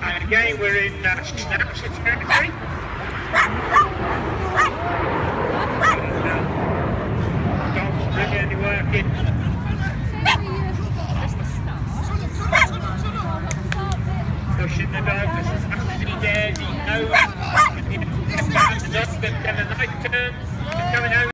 And again, we're in uh, territory. Don't really any work in. Pushing the dog as fast as he dares. He knows. He's coming over.